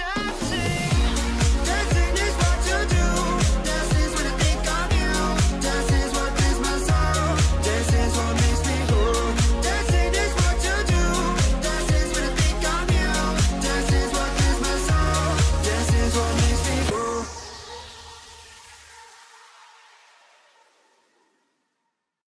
die.